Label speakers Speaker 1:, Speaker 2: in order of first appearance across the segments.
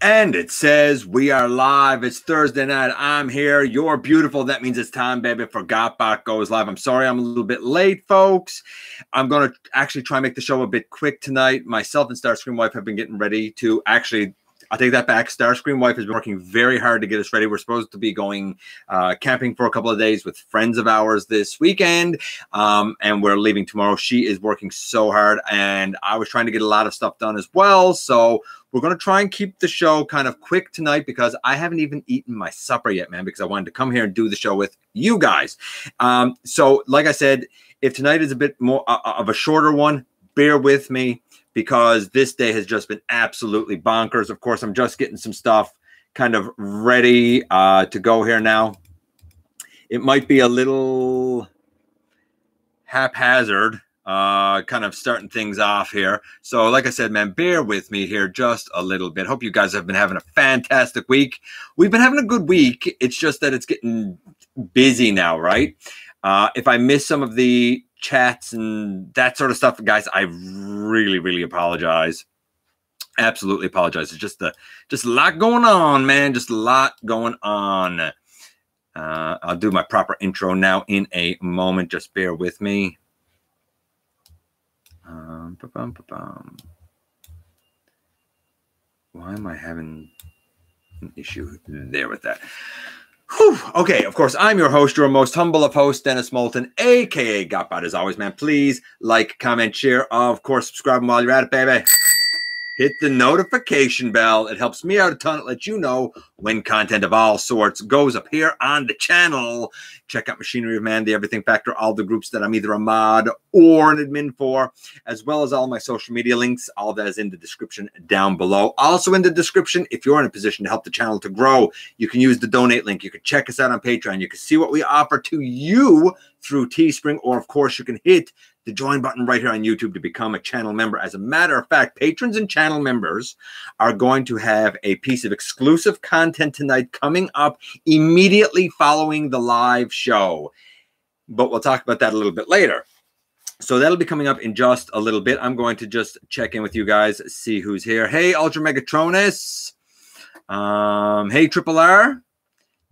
Speaker 1: And it says we are live. It's Thursday night. I'm here. You're beautiful. That means it's time, baby, for GotBot goes live. I'm sorry I'm a little bit late, folks. I'm going to actually try and make the show a bit quick tonight. Myself and Starscream Wife have been getting ready to actually I take that back. Starscream Wife has been working very hard to get us ready. We're supposed to be going uh, camping for a couple of days with friends of ours this weekend, um, and we're leaving tomorrow. She is working so hard, and I was trying to get a lot of stuff done as well. So we're going to try and keep the show kind of quick tonight because I haven't even eaten my supper yet, man, because I wanted to come here and do the show with you guys. Um, so, like I said, if tonight is a bit more uh, of a shorter one, bear with me because this day has just been absolutely bonkers. Of course, I'm just getting some stuff kind of ready uh, to go here now. It might be a little haphazard, uh, kind of starting things off here. So, like I said, man, bear with me here just a little bit. Hope you guys have been having a fantastic week. We've been having a good week. It's just that it's getting busy now, right? Uh, if I miss some of the chats and that sort of stuff, guys, I really, really apologize. Absolutely apologize. It's just a just a lot going on, man. Just a lot going on. Uh, I'll do my proper intro now in a moment. Just bear with me. Um, ba-bum, ba-bum. Why am I having an issue there with that? Whew. Okay, of course, I'm your host, your most humble of hosts, Dennis Moulton, aka Gotbot. As always, man, please like, comment, share. Of course, subscribe while you're at it, baby hit the notification bell. It helps me out a ton. It lets you know when content of all sorts goes up here on the channel. Check out Machinery of Man, the Everything Factor, all the groups that I'm either a mod or an admin for, as well as all my social media links. All that is in the description down below. Also in the description, if you're in a position to help the channel to grow, you can use the donate link. You can check us out on Patreon. You can see what we offer to you through Teespring, or of course, you can hit the join button right here on YouTube to become a channel member. As a matter of fact, patrons and channel members are going to have a piece of exclusive content tonight coming up immediately following the live show. But we'll talk about that a little bit later. So that'll be coming up in just a little bit. I'm going to just check in with you guys, see who's here. Hey, Ultra Megatronus. Um, hey, Triple R.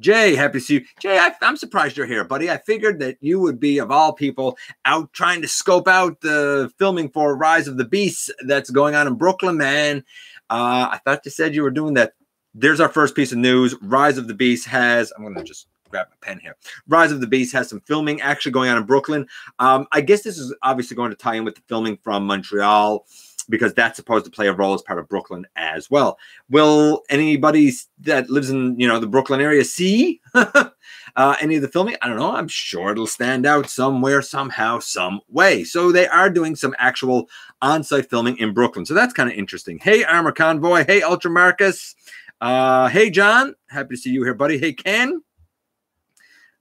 Speaker 1: Jay, happy to see you. Jay, I, am surprised you're here, buddy. I figured that you would be, of all people, out trying to scope out the filming for Rise of the Beasts that's going on in Brooklyn, man. Uh, I thought you said you were doing that. There's our first piece of news. Rise of the Beast has, I'm going to just grab my pen here. Rise of the Beast has some filming actually going on in Brooklyn. Um, I guess this is obviously going to tie in with the filming from Montreal because that's supposed to play a role as part of Brooklyn as well. Will anybody that lives in you know the Brooklyn area see uh, any of the filming? I don't know. I'm sure it'll stand out somewhere, somehow, some way. So they are doing some actual on-site filming in Brooklyn. So that's kind of interesting. Hey, Armor Convoy. Hey, Ultra Marcus. Uh, hey, John. Happy to see you here, buddy. Hey, Ken.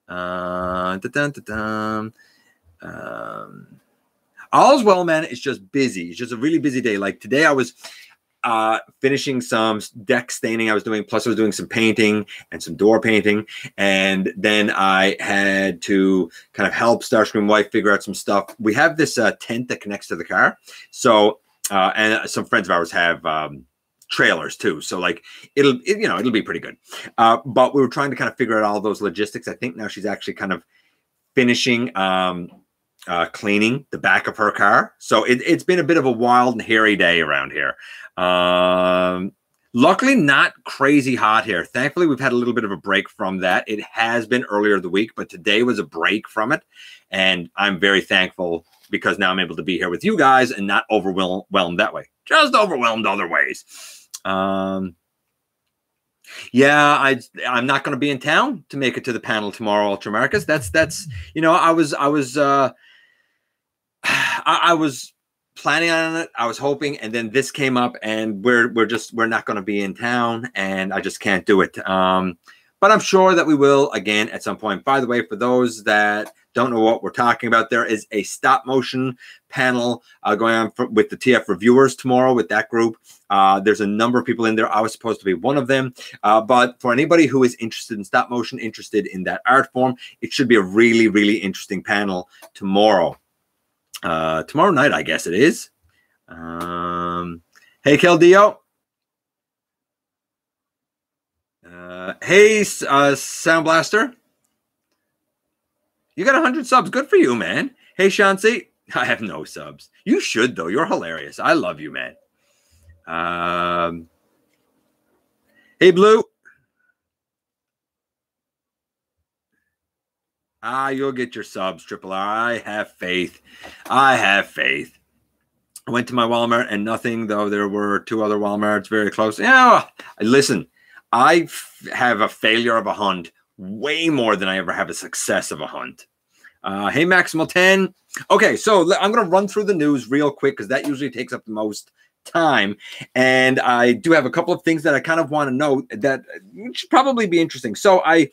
Speaker 1: Uh. Um, all's well, man. It's just busy. It's just a really busy day. Like today, I was uh, finishing some deck staining I was doing, plus I was doing some painting and some door painting. And then I had to kind of help Starscream Wife figure out some stuff. We have this uh, tent that connects to the car. So, uh, and some friends of ours have um, trailers too. So like it'll, it, you know, it'll be pretty good. Uh, but we were trying to kind of figure out all those logistics. I think now she's actually kind of finishing um, uh, cleaning the back of her car. So it, has been a bit of a wild and hairy day around here. Um, luckily, not crazy hot here. Thankfully, we've had a little bit of a break from that. It has been earlier the week, but today was a break from it. And I'm very thankful because now I'm able to be here with you guys and not overwhelmed that way, just overwhelmed other ways. Um, yeah, I I'm not going to be in town to make it to the panel tomorrow, Ultra Marcus. That's that's you know I was I was uh I, I was planning on it. I was hoping, and then this came up, and we're we're just we're not going to be in town, and I just can't do it. Um, but I'm sure that we will again at some point. By the way, for those that don't know what we're talking about, there is a stop motion panel uh, going on for, with the TF reviewers tomorrow with that group. Uh, there's a number of people in there. I was supposed to be one of them. Uh, but for anybody who is interested in stop motion, interested in that art form, it should be a really, really interesting panel tomorrow uh, tomorrow night, I guess it is. Um, hey, Keldio. Uh, hey, uh, Sound Blaster. You got 100 subs. Good for you, man. Hey, Shansi. I have no subs. You should, though. You're hilarious. I love you, man. Um, hey, Blue. Ah, you'll get your subs, Triple R. I have faith. I have faith. I went to my Walmart and nothing, though there were two other Walmarts very close. Yeah, listen, I have a failure of a hunt way more than I ever have a success of a hunt. Uh, hey, Maximal 10. Okay, so I'm going to run through the news real quick because that usually takes up the most time. And I do have a couple of things that I kind of want to know that should probably be interesting. So I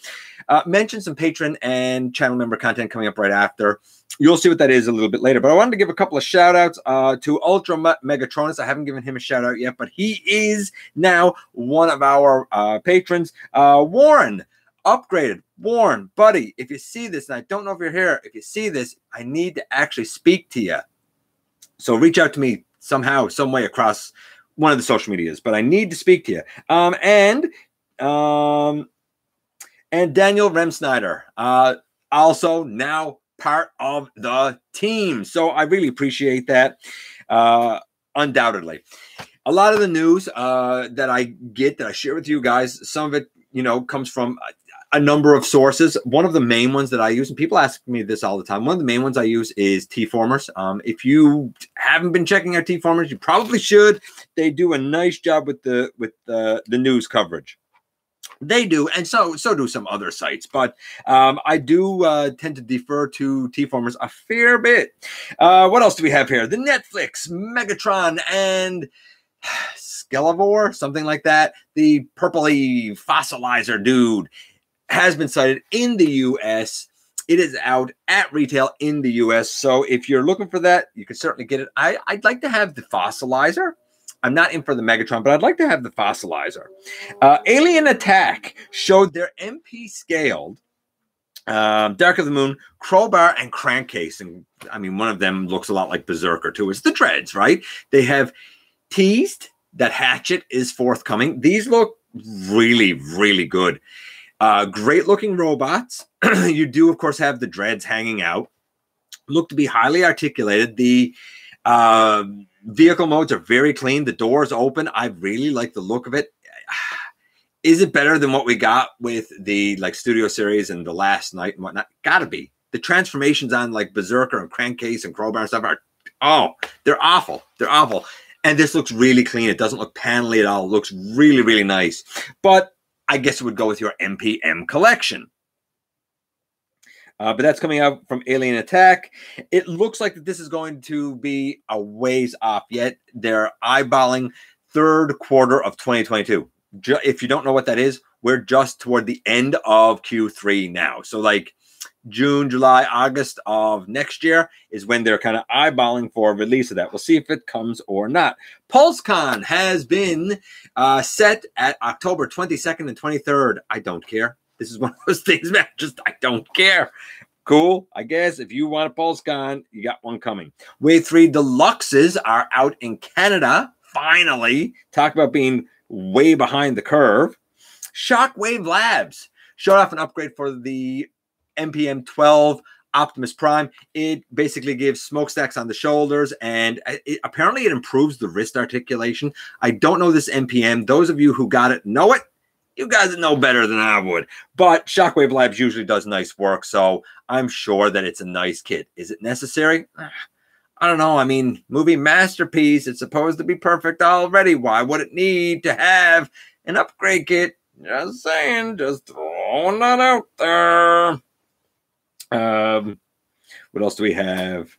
Speaker 1: uh, mentioned some patron and channel member content coming up right after. You'll see what that is a little bit later. But I wanted to give a couple of shout outs uh, to Ultra Megatronus. I haven't given him a shout out yet, but he is now one of our uh, patrons. Uh, Warren upgraded. Warren, buddy, if you see this, and I don't know if you're here, if you see this, I need to actually speak to you. So reach out to me somehow, some way across one of the social medias, but I need to speak to you. Um, and um, and Daniel Remsnyder, uh, also now part of the team. So I really appreciate that. Uh, undoubtedly. A lot of the news uh, that I get that I share with you guys, some of it, you know, comes from a number of sources. One of the main ones that I use, and people ask me this all the time, one of the main ones I use is T-Formers. Um, if you haven't been checking out T-Formers, you probably should. They do a nice job with the with the, the news coverage. They do, and so so do some other sites. But um, I do uh, tend to defer to T-Formers a fair bit. Uh, what else do we have here? The Netflix, Megatron, and Skelevor, something like that. The purpley fossilizer dude has been cited in the US. It is out at retail in the US. So if you're looking for that, you can certainly get it. I, I'd like to have the fossilizer. I'm not in for the Megatron, but I'd like to have the fossilizer. Uh, Alien Attack showed their MP scaled um, Dark of the Moon, Crowbar, and Crankcase. And I mean, one of them looks a lot like Berserker, too. It's the Dreads, right? They have teased that Hatchet is forthcoming. These look really, really good. Uh, great looking robots. you do, of course, have the dreads hanging out. Look to be highly articulated. The uh, vehicle modes are very clean. The doors open. I really like the look of it. Is it better than what we got with the like studio series and the Last Knight and whatnot? Gotta be. The transformations on like Berserker and Crankcase and Crowbar and stuff are oh, they're awful. They're awful. And this looks really clean. It doesn't look panely at all. It looks really, really nice. But I guess it would go with your MPM collection. Uh, but that's coming out from Alien Attack. It looks like that this is going to be a ways off yet. They're eyeballing third quarter of 2022. If you don't know what that is, we're just toward the end of Q3 now. So, like June, July, August of next year is when they're kind of eyeballing for release of that. We'll see if it comes or not. PulseCon has been uh, set at October 22nd and 23rd. I don't care. This is one of those things, man. Just I don't care. Cool. I guess if you want a PulseCon, you got one coming. Wave 3 Deluxes are out in Canada. Finally. Talk about being way behind the curve. Shockwave Labs showed off an upgrade for the MPM 12 Optimus Prime. It basically gives smokestacks on the shoulders and uh, it, apparently it improves the wrist articulation. I don't know this MPM. Those of you who got it know it. You guys know better than I would. But Shockwave Labs usually does nice work, so I'm sure that it's a nice kit. Is it necessary? Ah, I don't know. I mean, movie masterpiece. It's supposed to be perfect already. Why would it need to have an upgrade kit? Just saying, just throwing that out there. Um, what else do we have?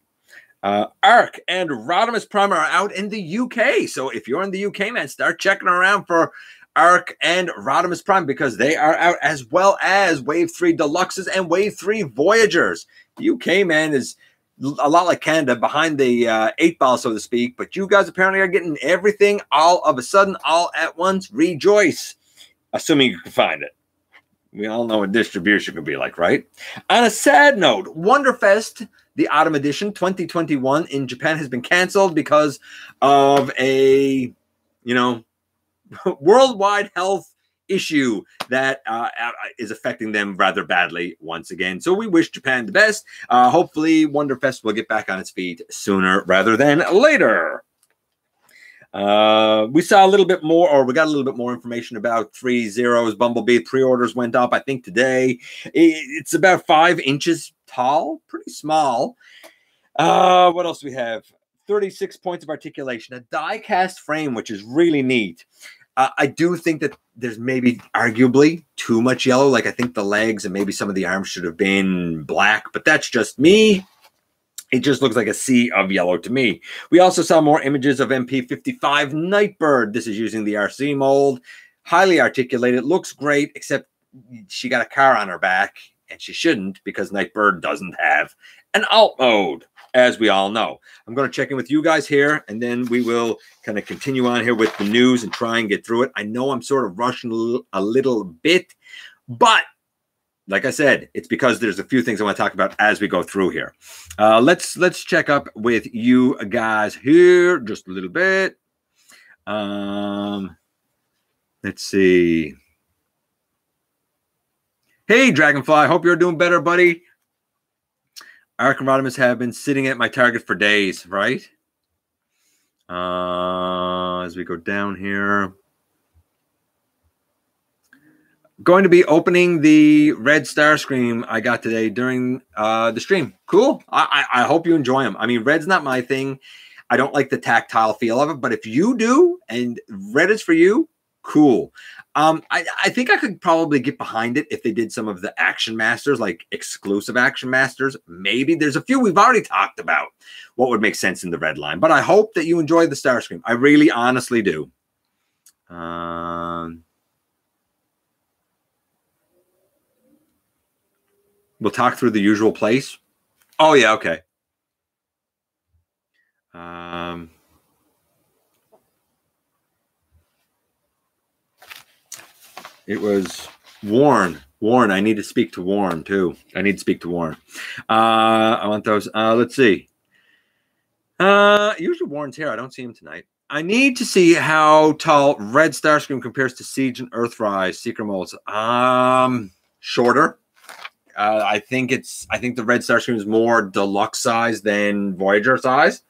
Speaker 1: Uh, Arc and Rodimus Prime are out in the UK. So if you're in the UK, man, start checking around for Arc and Rodimus Prime because they are out as well as Wave 3 Deluxes and Wave 3 Voyagers. The UK, man, is a lot like Canada behind the uh, eight ball, so to speak. But you guys apparently are getting everything all of a sudden, all at once. Rejoice, assuming you can find it. We all know what distribution could be like, right? On a sad note, Wonderfest, the autumn edition 2021 in Japan has been canceled because of a, you know, worldwide health issue that uh, uh, is affecting them rather badly once again. So we wish Japan the best. Uh, hopefully, Wonderfest will get back on its feet sooner rather than later. Uh, we saw a little bit more, or we got a little bit more information about Three Zeros Bumblebee. Pre orders went up, I think, today. It's about five inches tall, pretty small. Uh, what else we have? 36 points of articulation, a die cast frame, which is really neat. Uh, I do think that there's maybe arguably too much yellow. Like I think the legs and maybe some of the arms should have been black, but that's just me. It just looks like a sea of yellow to me. We also saw more images of MP55 Nightbird. This is using the RC mold. Highly articulated, looks great, except she got a car on her back, and she shouldn't because Nightbird doesn't have an alt mode as we all know. I'm going to check in with you guys here, and then we will kind of continue on here with the news and try and get through it. I know I'm sort of rushing a little, a little bit, but like I said, it's because there's a few things I want to talk about as we go through here. Uh, let's let's check up with you guys here just a little bit. Um, let's see. Hey, Dragonfly, hope you're doing better, buddy. And have been sitting at my target for days, right? Uh, as we go down here, going to be opening the red Starscream I got today during uh, the stream. Cool. I, I, I hope you enjoy them. I mean, red's not my thing. I don't like the tactile feel of it, but if you do and red is for you, cool. Um, I, I think I could probably get behind it if they did some of the action masters, like exclusive action masters. Maybe there's a few we've already talked about what would make sense in the red line. But I hope that you enjoy the star Starscream. I really honestly do. Um, we'll talk through the usual place. Oh yeah, okay. Um, It was Warren. Warren. I need to speak to Warren too. I need to speak to Warren. Uh, I want those. Uh, let's see. Uh, usually Warren's here. I don't see him tonight. I need to see how tall Red Starscream compares to Siege and Earthrise Secret Molds. Um, shorter. Uh, I think it's. I think the Red Star Starscream is more deluxe size than Voyager size.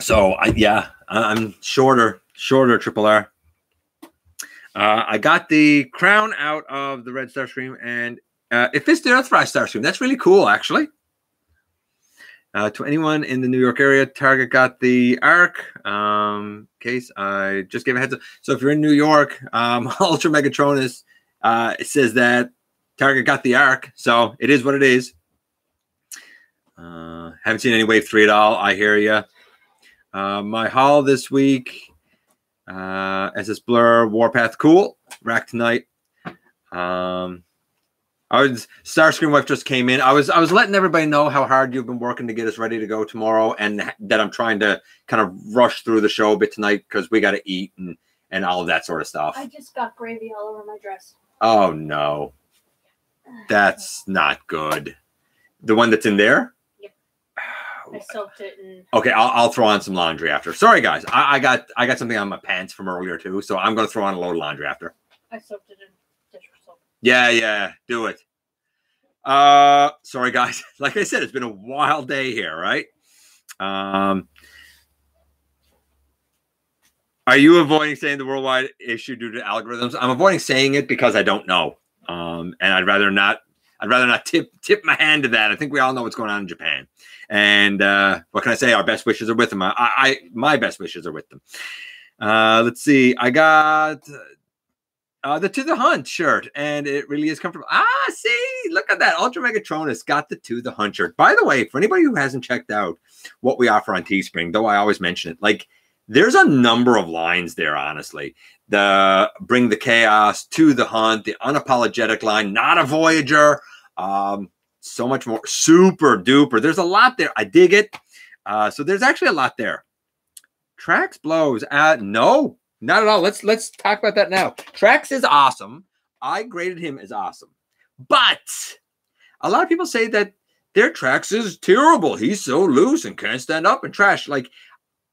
Speaker 1: So I, yeah, I'm shorter shorter triple R. Uh, I got the crown out of the red Starscream, and uh, it fits the Earthrise Starscream. That's really cool, actually. Uh, to anyone in the New York area, Target got the ARC um, case. I just gave a heads up. So if you're in New York, um, Ultra Megatronus uh, says that Target got the ARC. So it is what it is. Uh, haven't seen any Wave 3 at all. I hear you. Uh, my haul this week uh, SS Blur, Warpath, cool. Rack tonight. Um, I was Starscream Wife just came in. I was I was letting everybody know how hard you've been working to get us ready to go tomorrow, and that I'm trying to kind of rush through the show a bit tonight because we got to eat and and all of that sort of stuff.
Speaker 2: I just got gravy all over my dress.
Speaker 1: Oh no, that's not good. The one that's in there. Yep.
Speaker 2: I soaked it and
Speaker 1: Okay, I'll, I'll throw on some laundry after. Sorry, guys. I, I got I got something on my pants from earlier too, so I'm gonna throw on a load of laundry after.
Speaker 2: I soaked it in.
Speaker 1: Yeah, yeah, do it. Uh, sorry, guys. Like I said, it's been a wild day here, right? Um, are you avoiding saying the worldwide issue due to algorithms? I'm avoiding saying it because I don't know, um, and I'd rather not. I'd rather not tip tip my hand to that. I think we all know what's going on in Japan. And uh, what can I say? Our best wishes are with them. I, I my best wishes are with them. Uh, let's see. I got uh, the To the Hunt shirt, and it really is comfortable. Ah, see, look at that. Ultra Megatronus got the To the Hunt shirt. By the way, for anybody who hasn't checked out what we offer on Teespring, though I always mention it, like there's a number of lines there, honestly. The Bring the Chaos, To the Hunt, the Unapologetic line, Not a Voyager. Um, so much more super duper. There's a lot there. I dig it. Uh, so there's actually a lot there. Tracks blows. Uh, no, not at all. Let's let's talk about that now. Tracks is awesome. I graded him as awesome, but a lot of people say that their Tracks is terrible. He's so loose and can't stand up and trash. Like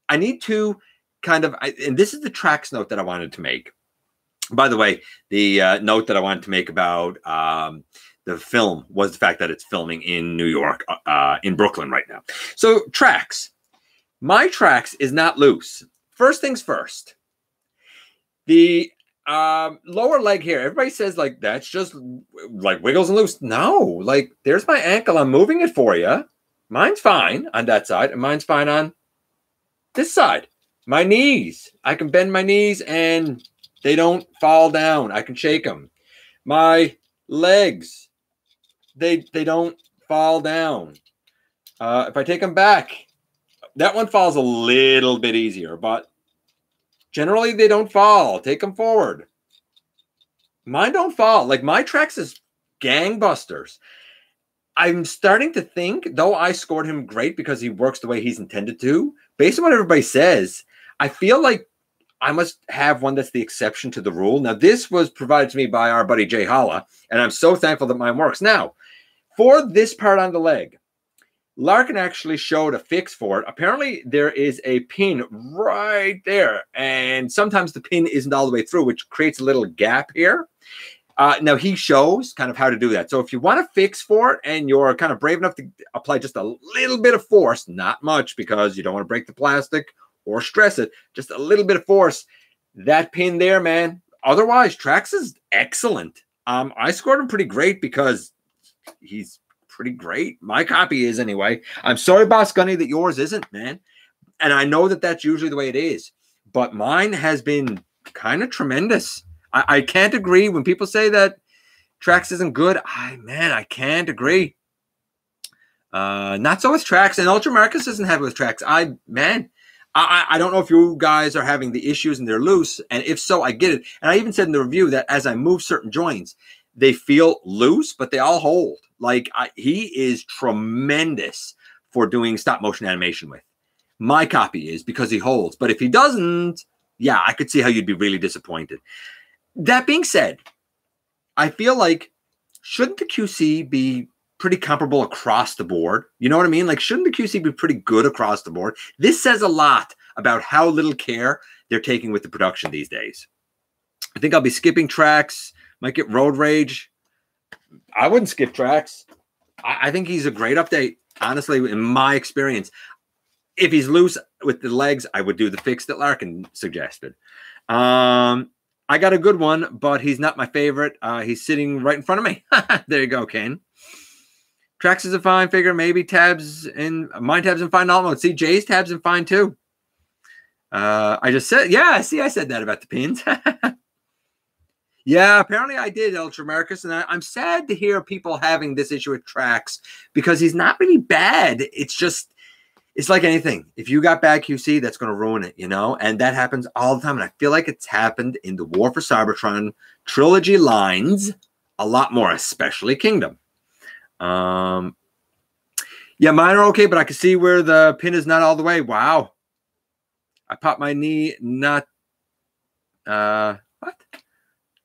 Speaker 1: I need to kind of, I, and this is the tracks note that I wanted to make. By the way, the uh, note that I wanted to make about um, the film was the fact that it's filming in New York, uh, in Brooklyn right now. So, tracks. My tracks is not loose. First things first. The um, lower leg here, everybody says like that's just like wiggles and loose. No, like there's my ankle. I'm moving it for you. Mine's fine on that side, and mine's fine on this side. My knees, I can bend my knees and they don't fall down. I can shake them. My legs, they they don't fall down. Uh, if I take them back, that one falls a little bit easier, but generally they don't fall. Take them forward. Mine don't fall. Like my tracks is gangbusters. I'm starting to think, though I scored him great because he works the way he's intended to, based on what everybody says, I feel like I must have one that's the exception to the rule. Now, this was provided to me by our buddy Jay Holla, and I'm so thankful that mine works. Now, for this part on the leg, Larkin actually showed a fix for it. Apparently, there is a pin right there, and sometimes the pin isn't all the way through, which creates a little gap here. Uh, now he shows kind of how to do that. So if you want to fix for it and you're kind of brave enough to apply just a little bit of force, not much because you don't want to break the plastic or stress it, just a little bit of force. That pin there, man. Otherwise, Tracks is excellent. Um, I scored him pretty great because he's pretty great. My copy is anyway. I'm sorry, Boss Gunny, that yours isn't, man. And I know that that's usually the way it is, but mine has been kind of tremendous. I, I can't agree when people say that Tracks isn't good. I man, I can't agree. Uh, not so with Tracks, and Ultra Marcus doesn't have it with Tracks. I man, I, I don't know if you guys are having the issues and they're loose. And if so, I get it. And I even said in the review that as I move certain joints, they feel loose, but they all hold. Like I, he is tremendous for doing stop motion animation with. My copy is because he holds. But if he doesn't, yeah, I could see how you'd be really disappointed. That being said, I feel like shouldn't the QC be pretty comparable across the board. You know what I mean? Like, shouldn't the QC be pretty good across the board? This says a lot about how little care they're taking with the production these days. I think I'll be skipping tracks, might get road rage. I wouldn't skip tracks. I, I think he's a great update, honestly, in my experience. If he's loose with the legs, I would do the fix that Larkin suggested. Um, I got a good one, but he's not my favorite. Uh, he's sitting right in front of me. there you go, Ken. Tracks is a fine figure. Maybe tabs in mine tabs in fine alt mode. See, Jay's tabs in fine too. Uh, I just said, yeah, I see, I said that about the pins. yeah, apparently I did, Ultra Marcus, and I, am sad to hear people having this issue with Tracks because he's not really bad. It's just, it's like anything. If you got bad QC, that's going to ruin it, you know? And that happens all the time. And I feel like it's happened in the War for Cybertron trilogy lines a lot more, especially Kingdom. Um, yeah, mine are okay, but I can see where the pin is not all the way. Wow. I popped my knee, not, uh?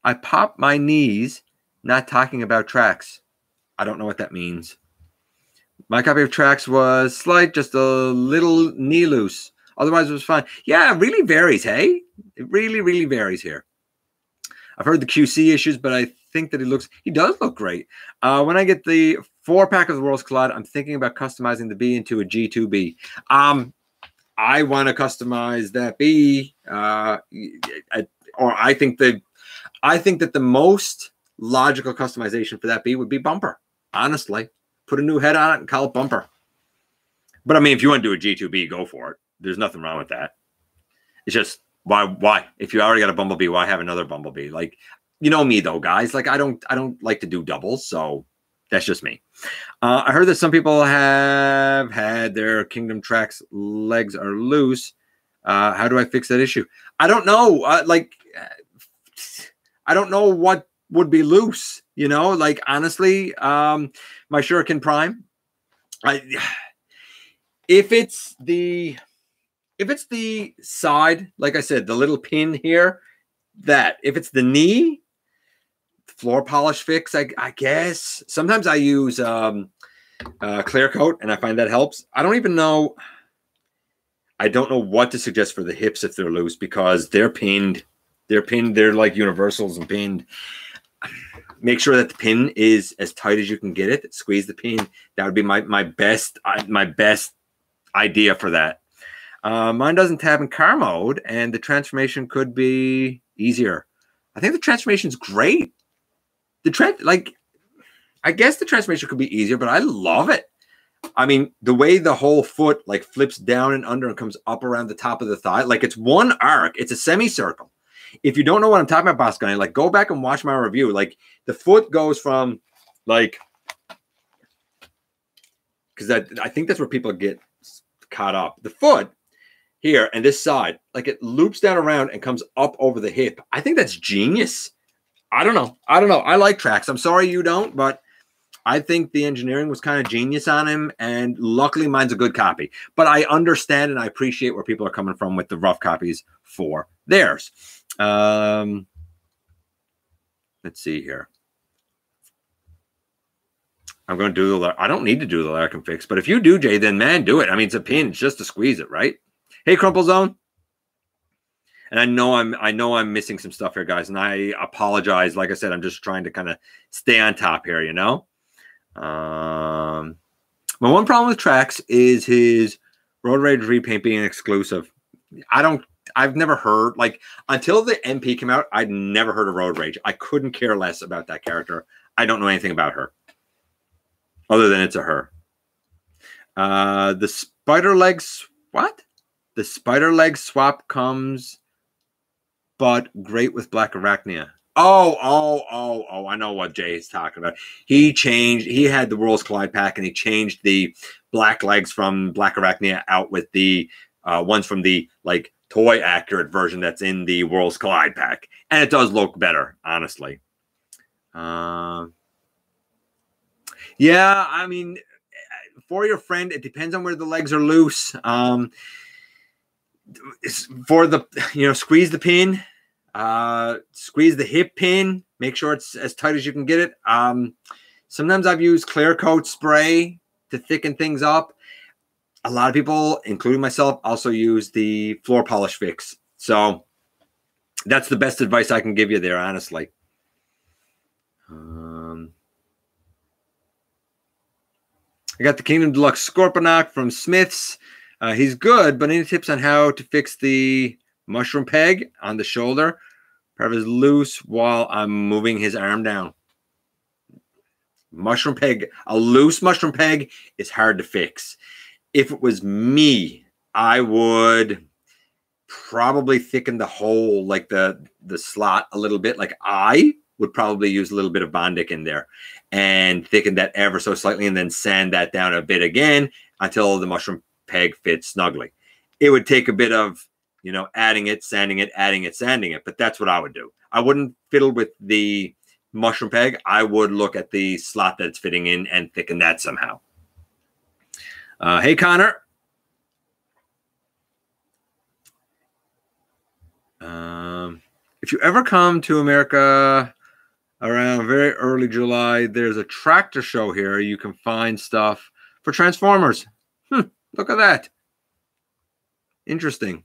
Speaker 1: I popped my knees, not talking about tracks. I don't know what that means. My copy of tracks was slight, just a little knee loose. Otherwise, it was fine. Yeah, it really varies, hey? It really, really varies here. I've heard the QC issues, but I think that he looks he does look great. Uh, when I get the four pack of the World's Collide, I'm thinking about customizing the B into a G2B. Um, I want to customize that B, uh, or I think that I think that the most logical customization for that B would be bumper. Honestly, put a new head on it and call it bumper. But I mean, if you want to do a G2B, go for it. There's nothing wrong with that. It's just why why if you already got a bumblebee why have another bumblebee like you know me though, guys. Like I don't I don't like to do doubles, so that's just me. Uh, I heard that some people have had their Kingdom tracks legs are loose. Uh, how do I fix that issue? I don't know. Uh, like I don't know what would be loose. You know, like honestly, um, my Shuriken Prime. I if it's the if it's the side, like I said, the little pin here, that if it's the knee, floor polish fix, I, I guess. Sometimes I use um, uh, clear coat and I find that helps. I don't even know. I don't know what to suggest for the hips if they're loose because they're pinned. They're pinned. They're like universals and pinned. Make sure that the pin is as tight as you can get it. Squeeze the pin. That would be my my best my best idea for that. Uh, mine doesn't tab in car mode, and the transformation could be easier. I think the transformation is great. The trend, like, I guess the transformation could be easier, but I love it. I mean, the way the whole foot like flips down and under and comes up around the top of the thigh, like it's one arc, it's a semicircle. If you don't know what I'm talking about, Bosconi, like go back and watch my review. Like the foot goes from like because I, I think that's where people get caught up. The foot here and this side, like it loops down around and comes up over the hip. I think that's genius. I don't know. I don't know. I like tracks. I'm sorry you don't, but I think the engineering was kind of genius on him, and luckily mine's a good copy. But I understand and I appreciate where people are coming from with the rough copies for theirs. Um, let's see here. I'm going to do the. I don't need to do the Larkin fix, but if you do, Jay, then man, do it. I mean, it's a pin, it's just to squeeze it, right? Hey, Crumple Zone. And I know I'm I know I'm missing some stuff here, guys, and I apologize. Like I said, I'm just trying to kind of stay on top here, you know. Um, my one problem with tracks is his Road Rage repaint being exclusive. I don't. I've never heard like until the MP came out. I'd never heard of Road Rage. I couldn't care less about that character. I don't know anything about her, other than it's a her. Uh, the spider legs. What? The spider leg swap comes, but great with Black Arachnia. Oh, oh, oh, oh! I know what Jay is talking about. He changed. He had the Worlds Collide pack, and he changed the black legs from Black Arachnia out with the uh, ones from the like toy accurate version that's in the Worlds Collide pack, and it does look better, honestly. Uh, yeah, I mean, for your friend, it depends on where the legs are loose. Um, for the you know, squeeze the pin uh, squeeze the hip pin. Make sure it's as tight as you can get it. Um, sometimes I've used clear coat spray to thicken things up. A lot of people, including myself, also use the floor polish fix. So that's the best advice I can give you there, honestly. Um, I got the Kingdom Deluxe Scorponok from Smith's. Uh, he's good, but any tips on how to fix the mushroom peg on the shoulder. Part is loose while I'm moving his arm down. Mushroom peg, a loose mushroom peg is hard to fix. If it was me, I would probably thicken the hole, like the the slot a little bit. Like I would probably use a little bit of Bondic in there and thicken that ever so slightly, and then sand that down a bit again until the mushroom peg fits snugly. It would take a bit of you know, adding it, sanding it, adding it, sanding it. But that's what I would do. I wouldn't fiddle with the mushroom peg. I would look at the slot that it's fitting in and thicken that somehow. Uh, hey, Connor. Um, if you ever come to America around very early July, there's a tractor show here. You can find stuff for Transformers. Hmm, look at that. Interesting.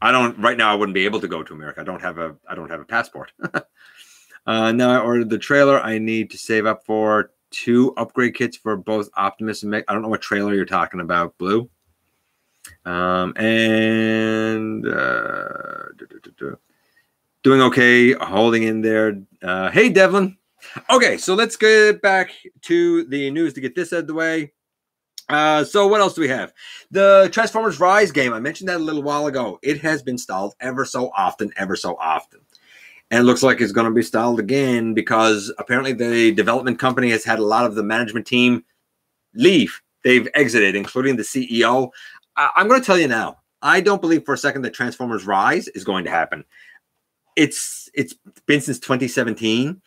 Speaker 1: I don't right now. I wouldn't be able to go to America. I don't have a I don't have a passport. uh, now I ordered the trailer. I need to save up for two upgrade kits for both Optimus and Meg. I don't know what trailer you're talking about, Blue. Um, and uh, doing okay, holding in there. Uh, hey, Devlin. Okay, so let's get back to the news to get this out of the way. Uh, so what else do we have? The Transformers Rise game. I mentioned that a little while ago. It has been stalled ever so often, ever so often. And it looks like it's going to be stalled again because apparently the development company has had a lot of the management team leave. They've exited, including the CEO. I- I'm going to tell you now. I don't believe for a second that Transformers Rise is going to happen. It's it's been since 2017.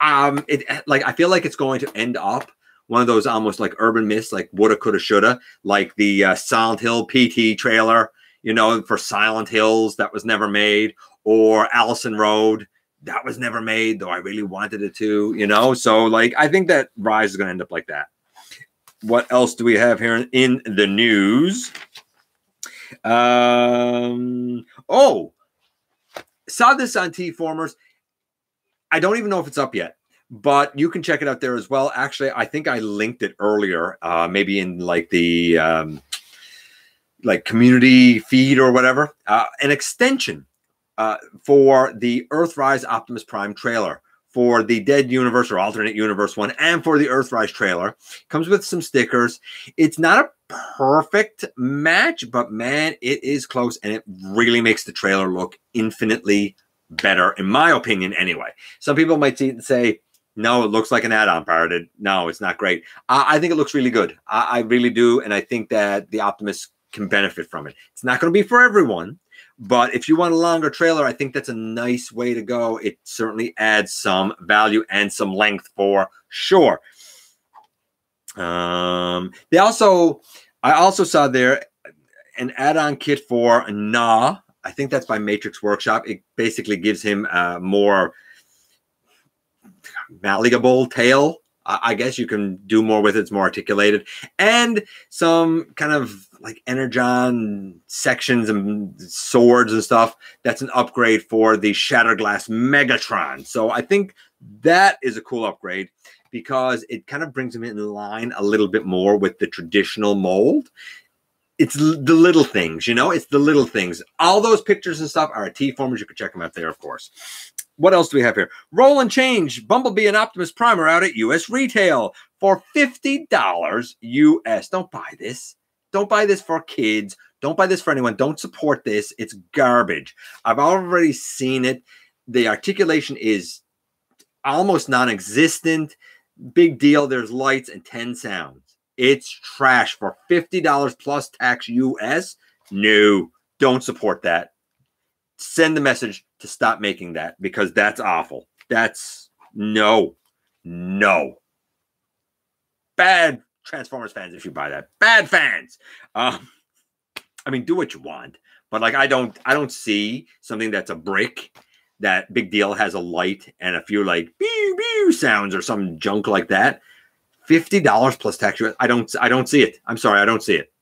Speaker 1: Um, it like I feel like it's going to end up one of those almost like urban myths, like woulda, coulda, shoulda, like the uh, Silent Hill PT trailer, you know, for Silent Hills that was never made, or Allison Road that was never made, though I really wanted it to, you know. So, like, I think that Rise is going to end up like that. What else do we have here in the news? Um, oh, saw this on T Formers. I don't even know if it's up yet, but you can check it out there as well. Actually, I think I linked it earlier, uh, maybe in like the um, like community feed or whatever. Uh, an extension uh, for the Earthrise Optimus Prime trailer for the Dead Universe or Alternate Universe one, and for the Earthrise trailer. Comes with some stickers. It's not a perfect match, but man, it is close, and it really makes the trailer look infinitely better, in my opinion. Anyway, some people might see it and say. No, it looks like an add-on part. No, it's not great. I, I think it looks really good. I, I really do, and I think that the Optimus can benefit from it. It's not going to be for everyone, but if you want a longer trailer, I think that's a nice way to go. It certainly adds some value and some length for sure. Um, they also, I also saw there an add-on kit for Nah. I think that's by Matrix Workshop. It basically gives him a more malleable tail. I guess you can do more with it. It's more articulated, and some kind of like energon sections and swords and stuff. That's an upgrade for the Shatterglass Megatron. So I think that is a cool upgrade because it kind of brings him in line a little bit more with the traditional mold. It's the little things, you know, it's the little things. All those pictures and stuff are at T formers. You can check them out there, of course. What else do we have here? Roll and change Bumblebee and Optimus Prime are out at US retail for $50 US. Don't buy this. Don't buy this for kids. Don't buy this for anyone. Don't support this. It's garbage. I've already seen it. The articulation is almost non existent. Big deal. There's lights and 10 sounds. It's trash for $50 plus tax US. No, don't support that. Send the message to stop making that because that's awful. That's no, no. Bad Transformers fans if you buy that. Bad fans. Um, I mean, do what you want, but like I don't, I don't see something that's a brick that big deal has a light and a few like beep beep sounds or some junk like that. Fifty dollars plus tax. US. I don't, I don't see it. I'm sorry, I don't see it.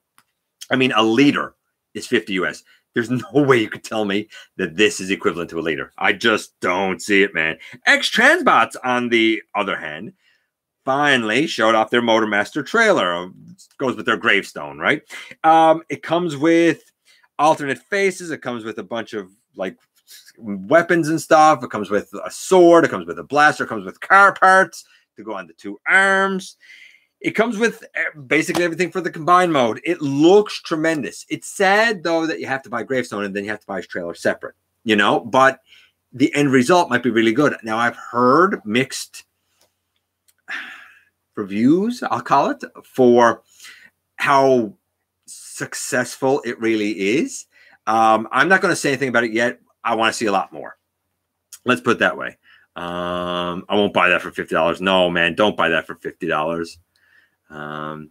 Speaker 1: I mean, a liter is fifty US. There's no way you could tell me that this is equivalent to a leader. I just don't see it, man. X Transbots, on the other hand, finally showed off their Motormaster trailer. Goes with their gravestone, right? Um, it comes with alternate faces. It comes with a bunch of like weapons and stuff. It comes with a sword. It comes with a blaster. It comes with car parts to go on the two arms. It comes with eh, basically everything for the combined mode. It looks tremendous. It's sad though that you have to buy Gravestone and then you have to buy his trailer separate, you know, but the end result might be really good. Now I've heard mixed reviews, I'll call it, for how successful it really is. Um, I'm not going to say anything about it yet. I want to see a lot more. Let's put it that way. Um, I won't buy that for fifty dollars. No, man, don't buy that for fifty dollars. Um,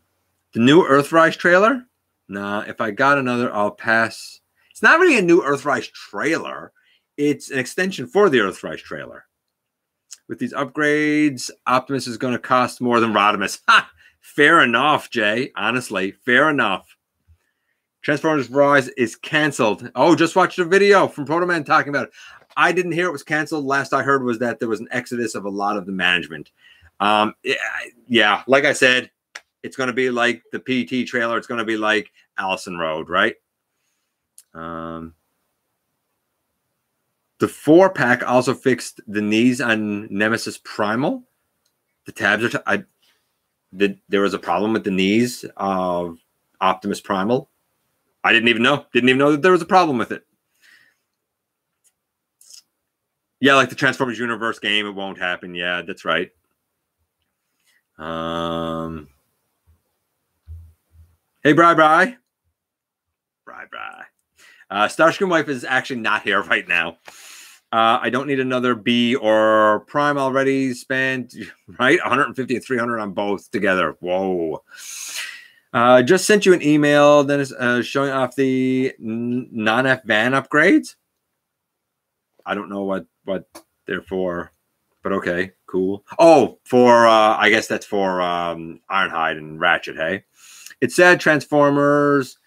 Speaker 1: the new Earthrise trailer. Nah, if I got another, I'll pass. It's not really a new Earthrise trailer. It's an extension for the Earthrise trailer. With these upgrades, Optimus is going to cost more than Rodimus. Ha! Fair enough, Jay. Honestly, fair enough. Transformers Rise is canceled. Oh, just watched a video from Protoman talking about it. I didn't hear it was canceled. Last I heard was that there was an exodus of a lot of the management. Um, yeah, like I said, it's going to be like the PT trailer. It's going to be like Allison Road, right? Um, the four pack also fixed the knees on Nemesis Primal. The tabs are. T- I did. There was a problem with the knees of Optimus Primal. I didn't even know. Didn't even know that there was a problem with it. Yeah, like the Transformers Universe game, it won't happen. Yeah, that's right. Um. Hey, Bri Bri. Bri Bri. Uh, Starscream Wife is actually not here right now. Uh, I don't need another B or Prime already spent, right? 150 and 300 on both together. Whoa. Uh, just sent you an email is uh, showing off the non F van upgrades. I don't know what what they're for, but okay, cool. Oh, for uh, I guess that's for um, Ironhide and Ratchet. Hey, it said Transformers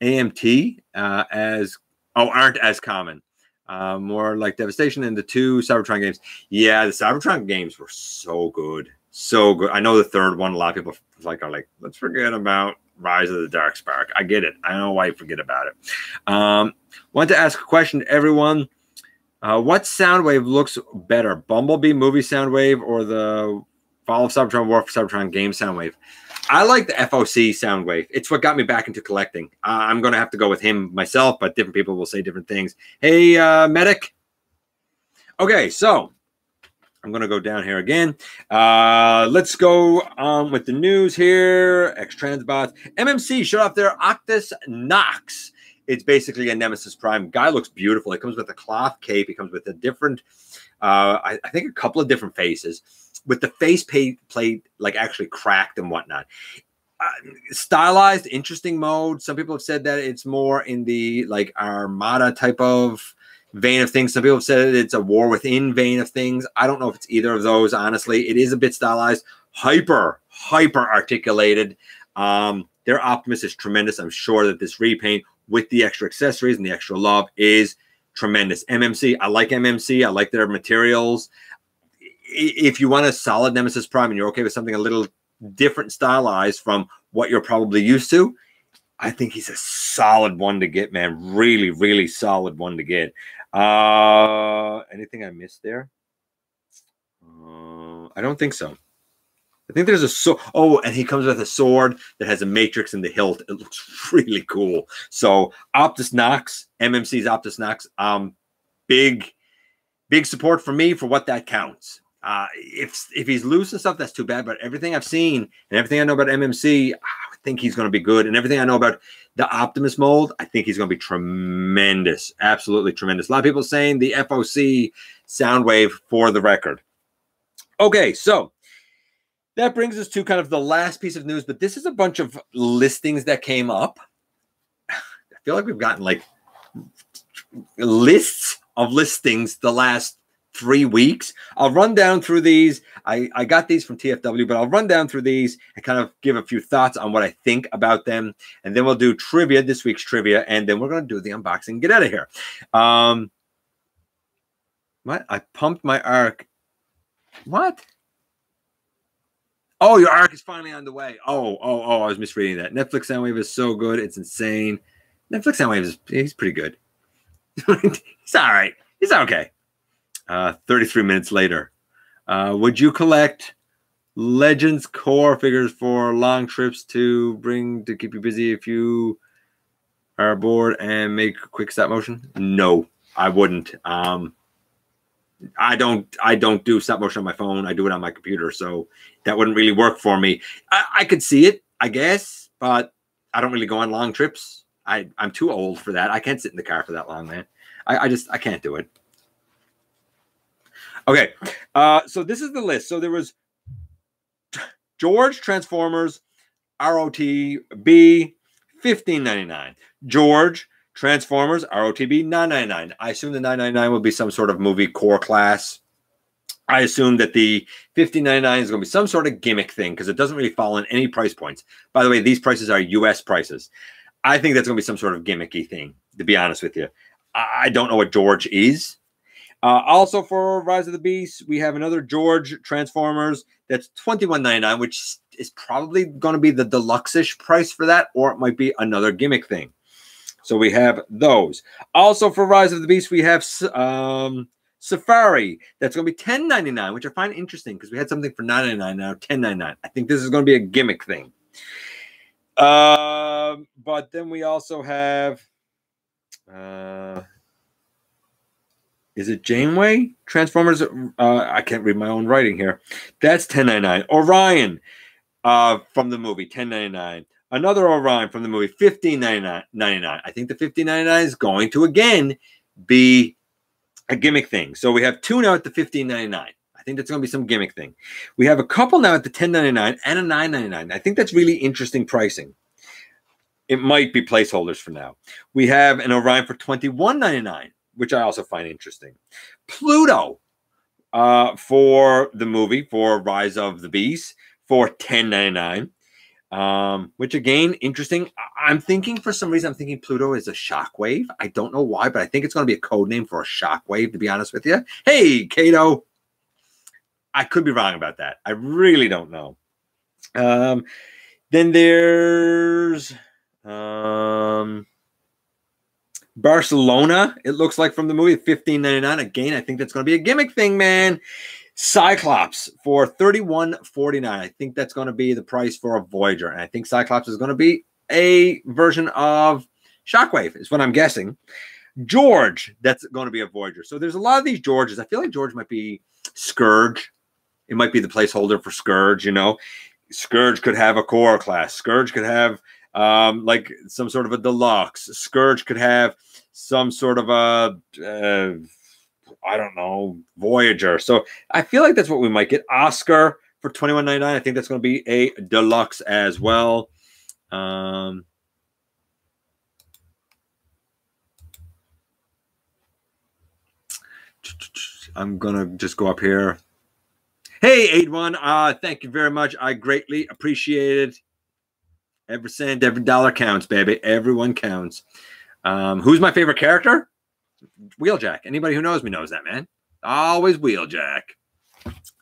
Speaker 1: AMT uh, as oh aren't as common. Uh, more like Devastation and the two Cybertron games. Yeah, the Cybertron games were so good, so good. I know the third one. A lot of people like are like, let's forget about Rise of the Dark Spark. I get it. I know why you forget about it. Um, want to ask a question to everyone. Uh, what Soundwave looks better, Bumblebee movie Soundwave or the Fall of Cybertron War for Cybertron game Soundwave? I like the FOC Soundwave. It's what got me back into collecting. Uh, I'm going to have to go with him myself, but different people will say different things. Hey, uh, medic. Okay, so I'm going to go down here again. Uh, let's go um, with the news here. X Transbots. MMC shut off their Optus Nox. It's basically a Nemesis Prime. Guy looks beautiful. It comes with a cloth cape. It comes with a different, uh, I, I think, a couple of different faces with the face plate like actually cracked and whatnot. Uh, stylized, interesting mode. Some people have said that it's more in the like Armada type of vein of things. Some people have said it's a war within vein of things. I don't know if it's either of those. Honestly, it is a bit stylized, hyper, hyper articulated. Um, their Optimus is tremendous. I'm sure that this repaint with the extra accessories and the extra love is tremendous. MMC, I like MMC. I like their materials if you want a solid Nemesis Prime and you're okay with something a little different stylized from what you're probably used to, I think he's a solid one to get, man. Really, really solid one to get. Uh, anything I missed there? Uh, I don't think so. I think there's a so oh, and he comes with a sword that has a matrix in the hilt. It looks really cool. So Optus Nox, MMC's Optus Nox, um, big, big support for me for what that counts. Uh, if if he's loose and stuff, that's too bad. But everything I've seen and everything I know about MMC, I think he's going to be good. And everything I know about the Optimus mold, I think he's going to be tremendous, absolutely tremendous. A lot of people saying the FOC Soundwave for the record. Okay, so that brings us to kind of the last piece of news. But this is a bunch of listings that came up. I feel like we've gotten like lists of listings the last three weeks. I'll run down through these. I, I got these from TFW, but I'll run down through these and kind of give a few thoughts on what I think about them. And then we'll do trivia, this week's trivia, and then we're going to do the unboxing get out of here. Um, what? I pumped my arc. What? Oh, your arc is finally on the way. Oh, oh, oh, I was misreading that. Netflix Soundwave is so good. It's insane. Netflix Soundwave is he's pretty good. he's all right. He's okay. Uh, 33 minutes later. Uh, would you collect Legends core figures for long trips to bring to keep you busy if you are bored and make quick stop motion? No, I wouldn't. Um, I don't I don't do stop motion on my phone. I do it on my computer, so that wouldn't really work for me. I, I could see it, I guess, but I don't really go on long trips. I I'm too old for that. I can't sit in the car for that long, man. I, I just I can't do it. Okay, uh, so this is the list. So there was George Transformers ROTB fifteen ninety nine. George Transformers ROTB nine ninety nine. I assume the nine ninety nine will be some sort of movie core class. I assume that the fifteen ninety nine is going to be some sort of gimmick thing because it doesn't really fall in any price points. By the way, these prices are US prices. I think that's going to be some sort of gimmicky thing, to be honest with you. I don't know what George is. Uh, also for Rise of the Beast, we have another George Transformers that's twenty one ninety nine, which is probably going to be the deluxe-ish price for that, or it might be another gimmick thing. So we have those. Also for Rise of the Beast, we have um, Safari. That's going to be ten ninety nine, which I find interesting because we had something for nine ninety nine now ten ninety nine. I think this is going to be a gimmick thing. Uh, but then we also have. Uh, is it Janeway? Transformers. Uh, I can't read my own writing here. That's 1099. Orion uh, from the movie 1099. Another Orion from the movie 1599. I think the 1599 is going to again be a gimmick thing. So we have two now at the 1599. I think that's going to be some gimmick thing. We have a couple now at the 1099 and a 999. I think that's really interesting pricing. It might be placeholders for now. We have an Orion for 2199 which I also find interesting. Pluto uh, for the movie for Rise of the Beast for ten ninety nine. Um, which again, interesting. I'm thinking for some reason, I'm thinking Pluto is a shockwave. I don't know why, but I think it's going to be a code name for a shockwave, to be honest with you. Hey, Kato. I could be wrong about that. I really don't know. Um, then there's um Barcelona, it looks like from the movie, 15.99. Again, I think that's going to be a gimmick thing, man. Cyclops for 31.49. I think that's going to be the price for a Voyager. And I think Cyclops is going to be a version of Shockwave, is what I'm guessing. George, that's going to be a Voyager. So there's a lot of these Georges. I feel like George might be Scourge. It might be the placeholder for Scourge, you know. Scourge could have a core class. Scourge could have um, like some sort of a deluxe. Scourge could have some sort of a uh, I don't know Voyager. So I feel like that's what we might get. Oscar for twenty one ninety nine. I think that's going to be a deluxe as well. Um, I'm gonna just go up here. Hey, 8-1, uh, thank you very much. I greatly appreciate it. Every cent, every dollar counts, baby. Everyone counts. Um, who's my favorite character? Wheeljack. Anybody who knows me knows that, man. Always Wheeljack.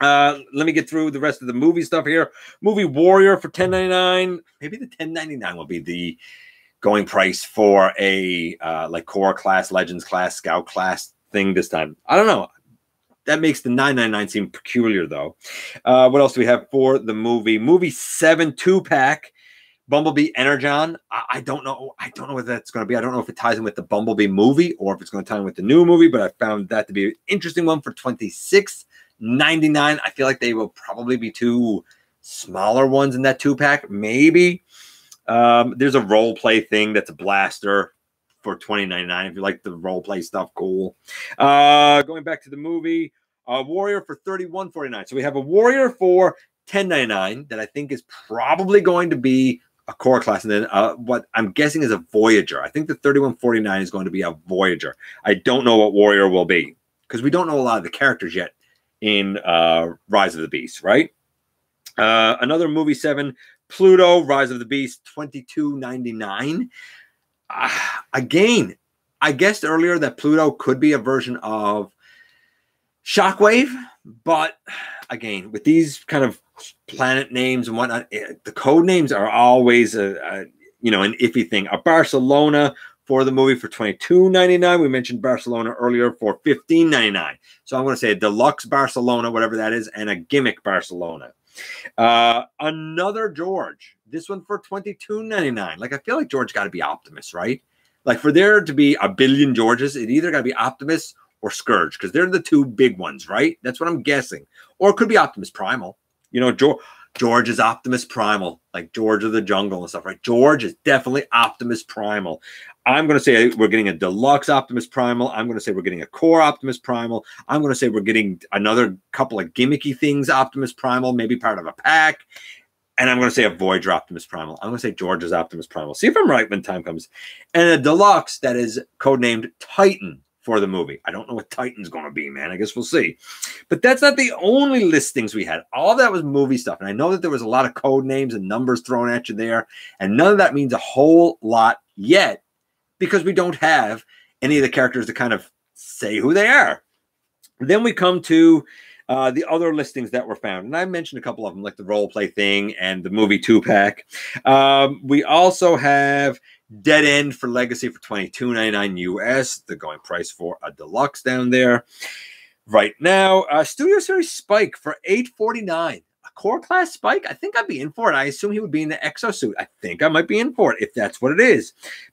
Speaker 1: Uh, let me get through the rest of the movie stuff here. Movie Warrior for 10.99. Maybe the 10.99 will be the going price for a uh, like core class, legends class, scout class thing this time. I don't know. That makes the 999 seem peculiar though. Uh, what else do we have for the movie? Movie 7 2 pack. Bumblebee Energon. I, I, don't know. I don't know what that's going to be. I don't know if it ties in with the Bumblebee movie or if it's going to tie in with the new movie, but I found that to be an interesting one for 26 99. I feel like they will probably be two smaller ones in that two pack, maybe. Um, there's a role play thing that's a blaster for 2099 if you like the role play stuff cool uh going back to the movie uh warrior for 3149 so we have a warrior for 1099 that i think is probably going to be a core class and then uh, what i'm guessing is a voyager. I think the 3149 is going to be a voyager. I don't know what warrior will be because we don't know a lot of the characters yet in uh rise of the beast right? Uh another movie seven pluto rise of the beast 2299 uh, again, I guessed earlier that Pluto could be a version of Shockwave, but again, with these kind of planet names and whatnot, eh, the code names are always a, a, you know an iffy thing. A Barcelona for the movie for twenty two ninety nine. We mentioned Barcelona earlier for fifteen ninety nine. So I'm going to say a deluxe Barcelona, whatever that is, and a gimmick Barcelona. Uh, another George. This one for twenty two ninety nine. Like I feel like George got to be Optimus, right? Like for there to be a billion Georges, it either got to be Optimus or Scourge because they're the two big ones, right? That's what I'm guessing. Or it could be Optimus Primal. You know, George. George is Optimus Primal, like George of the Jungle and stuff, right? George is definitely Optimus Primal. I'm going to say we're getting a deluxe Optimus Primal. I'm going to say we're getting a core Optimus Primal. I'm going to say we're getting another couple of gimmicky things Optimus Primal, maybe part of a pack. And I'm going to say a Voyager Optimus Primal. I'm going to say George's Optimus Primal. See if I'm right when time comes. And a deluxe that is codenamed Titan for the movie. I don't know what Titan's going to be, man. I guess we'll see. But that's not the only listings we had. All that was movie stuff. And I know that there was a lot of code names and numbers thrown at you there. And none of that means a whole lot yet because we don't have any of the characters to kind of say who they are. Then we come to uh, the other listings that were found, and I mentioned a couple of them, like the role play thing and the movie two pack. Um, we also have Dead End for Legacy for twenty two ninety nine US, the going price for a deluxe down there. Right now, uh, Studio Series Spike for eight forty nine A core class Spike, I think I'd be in for it. I assume he would be in the exosuit. I think I might be in for it if that's what it is.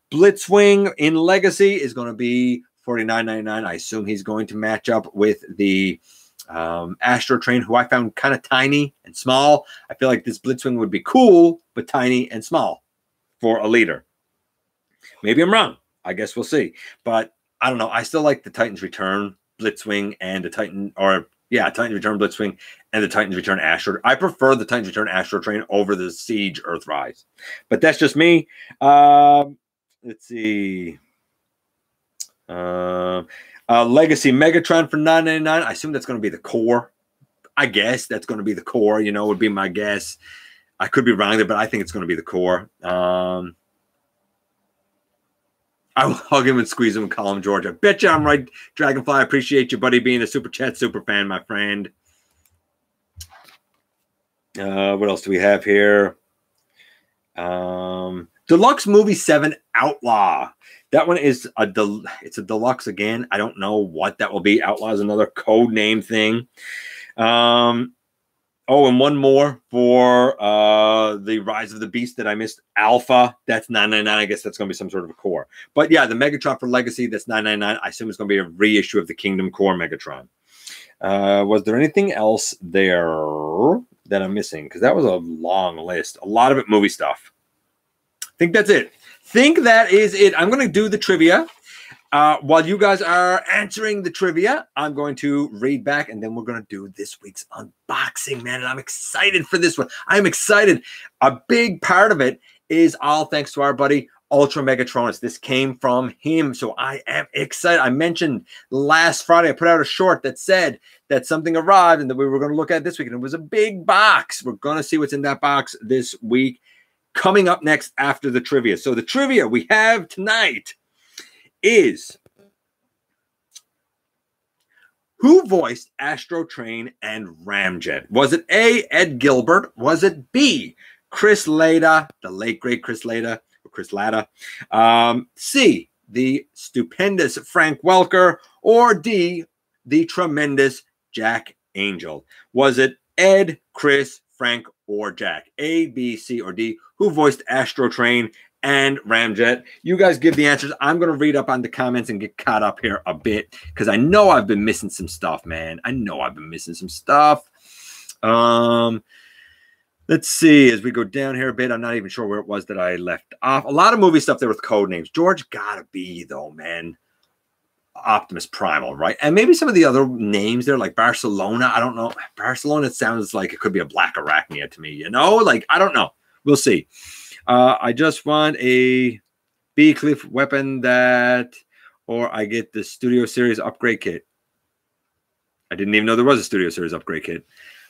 Speaker 1: Blitzwing in Legacy is going to be forty nine ninety nine. I assume he's going to match up with the um, Astro Train, who I found kind of tiny and small. I feel like this Blitzwing would be cool, but tiny and small for a leader. Maybe I'm wrong. I guess we'll see. But I don't know. I still like the Titans Return Blitzwing and the Titan, or yeah, Titans Return Blitzwing and the Titans Return Astro. I prefer the Titans Return Astro Train over the Siege Earthrise, but that's just me. Um, let's see. Uh, uh, Legacy Megatron for nine ninety nine. I assume that's going to be the core. I guess that's going to be the core. You know, would be my guess. I could be wrong there, but I think it's going to be the core. Um, I will hug him and squeeze him and call him bet you I'm right, Dragonfly. Appreciate you, buddy, being a super chat super fan, my friend. Uh, what else do we have here? Um, Deluxe Movie Seven Outlaw. That one is a del- it's a deluxe again. I don't know what that will be. Outlaw is another code name thing. Um, oh, and one more for uh the Rise of the Beast that I missed. Alpha. That's 999. I guess that's gonna be some sort of a core. But yeah, the Megatron for Legacy, that's 999. I assume it's gonna be a reissue of the Kingdom Core Megatron. Uh, was there anything else there that I'm missing? Because that was a long list. A lot of it movie stuff. I think that's it. Think that is it. I'm going to do the trivia. Uh, while you guys are answering the trivia, I'm going to read back and then we're going to do this week's unboxing, man. And I'm excited for this one. I'm excited. A big part of it is all thanks to our buddy Ultra Megatronus. This came from him. So I am excited. I mentioned last Friday, I put out a short that said that something arrived and that we were going to look at this week. And it was a big box. We're going to see what's in that box this week. Coming up next after the trivia. So the trivia we have tonight is who voiced Astro Train and Ramjet? Was it A, Ed Gilbert? Was it B, Chris Latta, the late great Chris Latta, or Chris Latta? Um, C, the stupendous Frank Welker, or D, the tremendous Jack Angel? Was it Ed, Chris, Frank, or Jack? A, B, C, or D? Who voiced Astro Train and Ramjet? You guys give the answers. I'm going to read up on the comments and get caught up here a bit because I know I've been missing some stuff, man. I know I've been missing some stuff. Um, let's see as we go down here a bit. I'm not even sure where it was that I left off. A lot of movie stuff there with code names. George gotta be though, man. Optimus Primal, right? And maybe some of the other names there, like Barcelona. I don't know. Barcelona sounds like it could be a black arachnia to me, you know? Like, I don't know. We'll see. Uh, I just want a B Cliff weapon that, or I get the Studio Series upgrade kit. I didn't even know there was a Studio Series upgrade kit.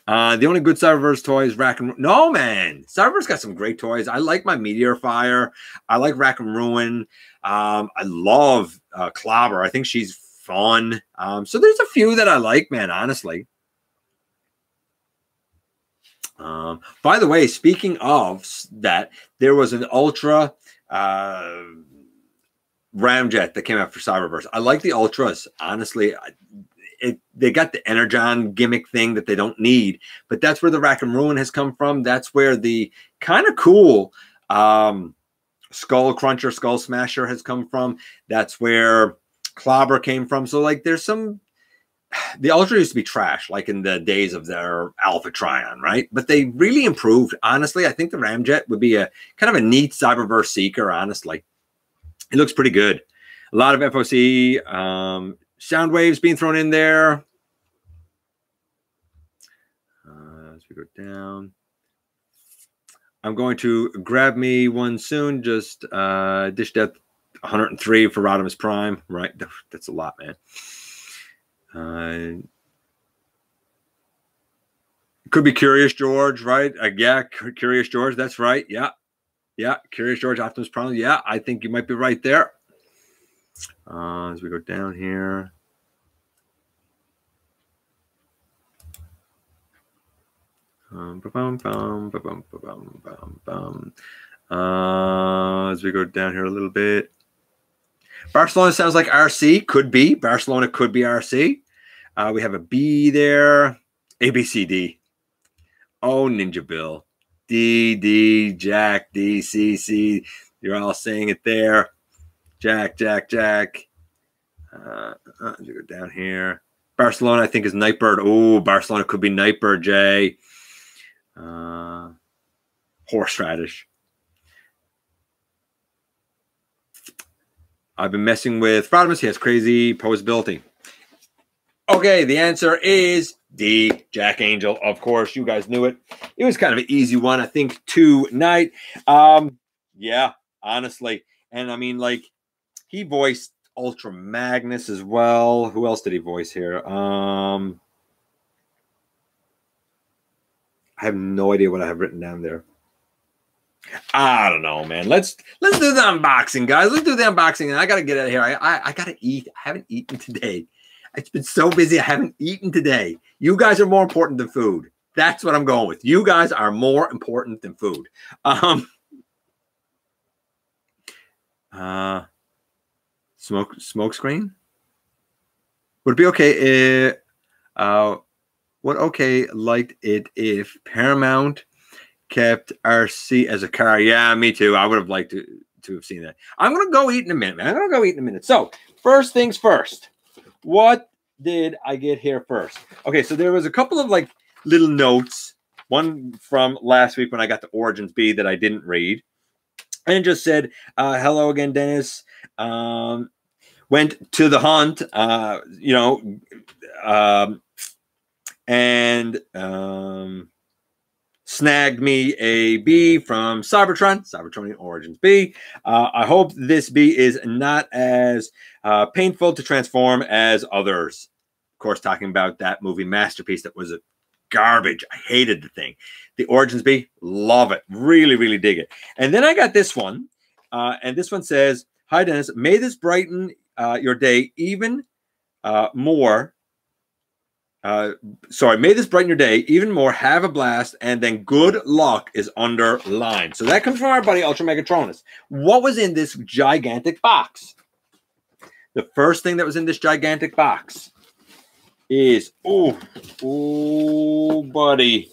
Speaker 1: Uh, the only good Cyberverse toy is Rack and No, man. Cyberverse got some great toys. I like my Meteor Fire. I like Rack and Ruin. Um, I love uh, Clobber. I think she's fun. Um, so there's a few that I like, man, honestly. Um, by the way, speaking of that, there was an Ultra uh, Ramjet that came out for Cyberverse. I like the Ultras, honestly. I- It, they got the Energon gimmick thing that they don't need, but that's where the Rack and Ruin has come from. That's where the kind of cool um, Skull Cruncher, Skull Smasher has come from. That's where Clobber came from. So, like, there's some the Ultra used to be trash, like in the days of their Alpha Trion, right? But they really improved. Honestly, I think the Ramjet would be a kind of a neat Cyberverse seeker. Honestly, it looks pretty good. A lot of FOC um, Soundwaves being thrown in there. Uh, as we go down, I'm going to grab me one soon. Just uh, dish depth 103 for Rodimus Prime. Right, that's a lot, man. Uh, could be Curious George, right? Uh, yeah, Curious George. That's right. Yeah, yeah, Curious George, Optimus Prime. Yeah, I think you might be right there. Uh, as we go down here. Um. Uh, as we go down here a little bit. Barcelona sounds like RC. Could be. Barcelona could be RC. Uh, we have a B there. A, B, C, D. Oh, Ninja Bill. D, D, Jack, D, C, C. You're all saying it there. Jack, Jack, Jack. Uh, uh, go down here. Barcelona, I think, is Nightbird. Oh, Barcelona could be Nightbird, Jay. Uh, horseradish. I've been messing with Rodimus. He has crazy posability. Okay, the answer is D, Jack Angel. Of course, you guys knew it. It was kind of an easy one, I think, tonight. Um, yeah, honestly. And I mean, like, he voiced Ultra Magnus as well. Who else did he voice here? Um, I have no idea what I have written down there. I don't know, man. Let's let's do the unboxing, guys. Let's do the unboxing. And I gotta get out of here. I, I I gotta eat. I haven't eaten today. It's been so busy. I haven't eaten today. You guys are more important than food. That's what I'm going with. You guys are more important than food. Um uh smoke smoke screen. Would it be okay if uh what okay liked it if Paramount kept RC as a car? Yeah, me too. I would have liked to to have seen that. I'm gonna go eat in a minute, man. I'm gonna go eat in a minute. So first things first. What did I get here first? Okay, so there was a couple of like little notes. One from last week when I got the Origins B that I didn't read, and just said, uh, "Hello again, Dennis." Um, went to the hunt. Uh, you know, um, and um, snagged me a B from Cybertron, Cybertronian Origins B. Uh, I hope this B is not as uh, painful to transform as others. Of course, talking about that movie masterpiece that was a garbage. I hated the thing. The Origins B, love it. Really, really dig it. And then I got this one, uh, and this one says, "Hi Dennis, may this brighten uh, your day even uh, more." Uh, sorry, may this brighten your day even more. Have a blast, and then good luck is underlined. So that comes from our buddy Ultra Megatronus. What was in this gigantic box? The first thing that was in this gigantic box is oh, oh, buddy,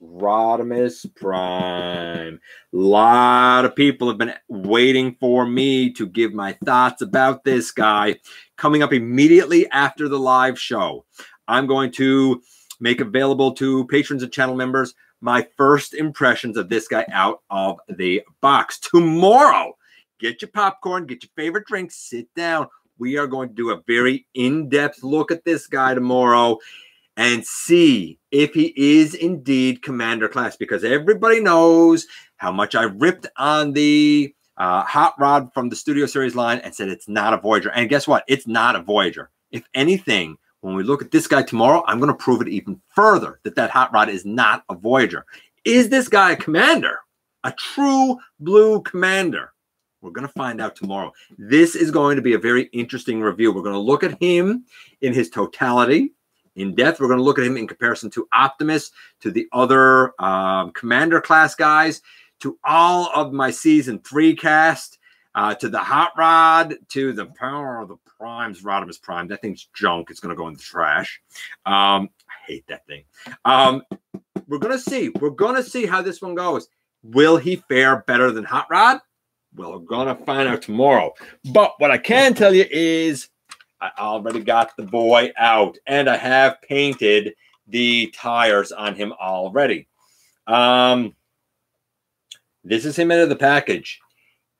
Speaker 1: Rodimus Prime. A lot of people have been waiting for me to give my thoughts about this guy. Coming up immediately after the live show, I'm going to make available to patrons and channel members my first impressions of this guy out of the box. Tomorrow, get your popcorn, get your favorite drink, sit down. We are going to do a very in depth look at this guy tomorrow and see if he is indeed commander class because everybody knows how much I ripped on the uh, hot rod from the Studio Series line and said it's not a Voyager. And guess what? It's not a Voyager. If anything, when we look at this guy tomorrow, I'm going to prove it even further that that hot rod is not a Voyager. Is this guy a commander? A true blue commander? We're going to find out tomorrow. This is going to be a very interesting review. We're going to look at him in his totality in depth. We're going to look at him in comparison to Optimus, to the other um, commander class guys, to all of my season three cast, uh, to the Hot Rod, to the Power of the Primes, Rodimus Prime. That thing's junk. It's going to go in the trash. Um, I hate that thing. Um, we're going to see. We're going to see how this one goes. Will he fare better than Hot Rod? Well, we're to find out tomorrow. But what I can tell you is I already got the boy out and I have painted the tires on him already. Um, this is him out of the package.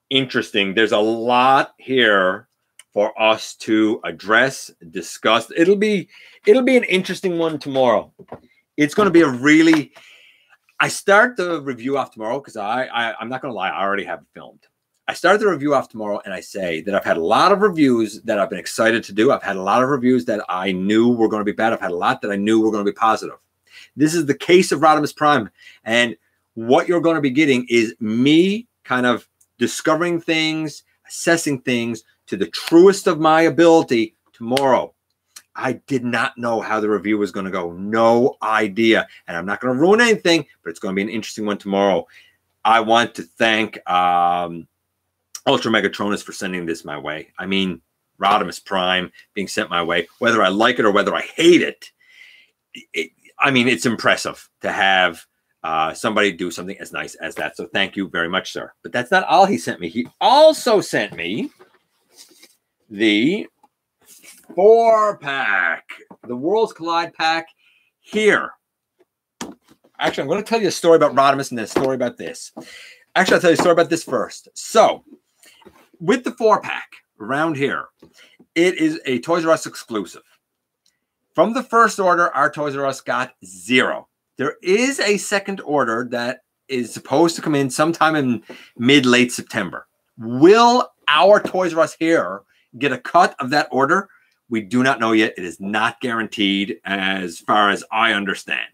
Speaker 1: Interesting. There's a lot here for us to address, discuss. It'll be it'll be an interesting one tomorrow. It's going to be a really I start the review off tomorrow because I, I I'm not going to lie, I already have it filmed. I start the review off tomorrow and I say that I've had a lot of reviews that I've been excited to do. I've had a lot of reviews that I knew were going to be bad. I've had a lot that I knew were going to be positive. This is the case of Rodimus Prime. And what you're going to be getting is me kind of discovering things, assessing things to the truest of my ability tomorrow. I did not know how the review was going to go. No idea. And I'm not going to ruin anything, but it's going to be an interesting one tomorrow. I want to thank um, Ultra Megatronus for sending this my way. I mean, Rodimus Prime being sent my way, whether I like it or whether I hate it, it I mean, it's impressive to have uh, somebody do something as nice as that. So thank you very much, sir. But that's not all he sent me. He also sent me the four pack, the Worlds Collide pack here. Actually, I'm going to tell you a story about Rodimus and then a story about this. Actually, I'll tell you a story about this first. So, with the four pack around here, it is a Toys R Us exclusive. From the first order, our Toys R Us got zero. There is a second order that is supposed to come in sometime in mid late September. Will our Toys R Us here get a cut of that order? We do not know yet. It is not guaranteed as far as I understand.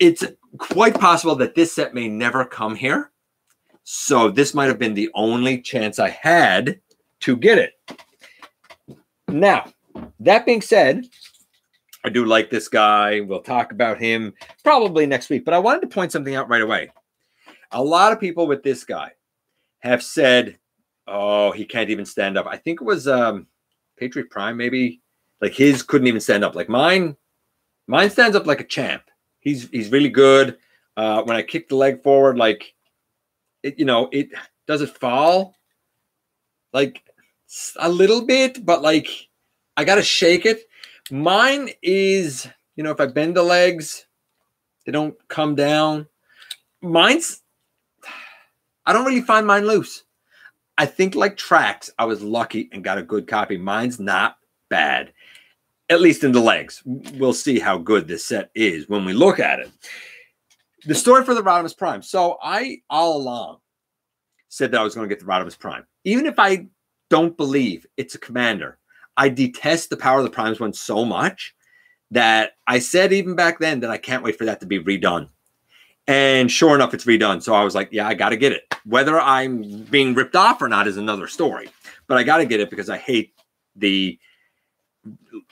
Speaker 1: it's quite possible that this set may never come here. So this might have been the only chance I had to get it. Now, that being said, I do like this guy. We'll talk about him probably next week, but I wanted to point something out right away. A lot of people with this guy have said, "Oh, he can't even stand up." I think it was um Patriot Prime maybe. Like his couldn't even stand up. Like mine mine stands up like a champ. He's he's really good. Uh when I kick the leg forward like it you know, it does it fall like a little bit, but like I got to shake it. Mine is, you know, if I bend the legs, they don't come down. Mine's, I don't really find mine loose. I think like tracks, I was lucky and got a good copy. Mine's not bad, at least in the legs. We'll see how good this set is when we look at it. The story for the Rodimus Prime. So I all along said that I was going to get the Rodimus Prime. Even if I don't believe it's a commander, I detest the Power of the Primes one so much that I said even back then that I can't wait for that to be redone. And sure enough, it's redone. So I was like, yeah, I got to get it. Whether I'm being ripped off or not is another story. But I got to get it because I hate the,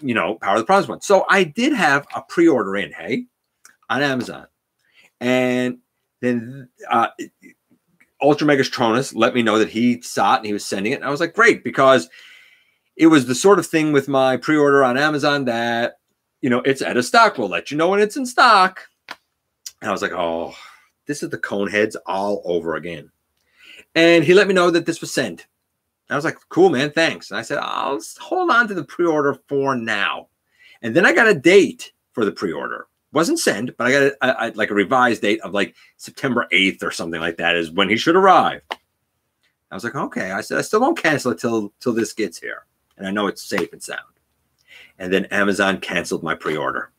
Speaker 1: you know, Power of the Primes one. So I did have a pre order in, hey, on Amazon. And then uh, Ultra Megatronus let me know that he saw it and he was sending it. And I was like, great, because it was the sort of thing with my pre-order on Amazon that, you know, it's out of stock. We'll let you know when it's in stock. And I was like, oh, this is the Coneheads all over again. And he let me know that this was sent. I was like, cool, man, thanks. And I said, I'll hold on to the pre-order for now. And then I got a date for the pre-order. Wasn't sent, but I got a, a, like a revised date of like September 8th or something like that is when he should arrive. I was like, okay. I said, I still won't cancel it till till this gets here and I know it's safe and sound. And then Amazon canceled my pre-order.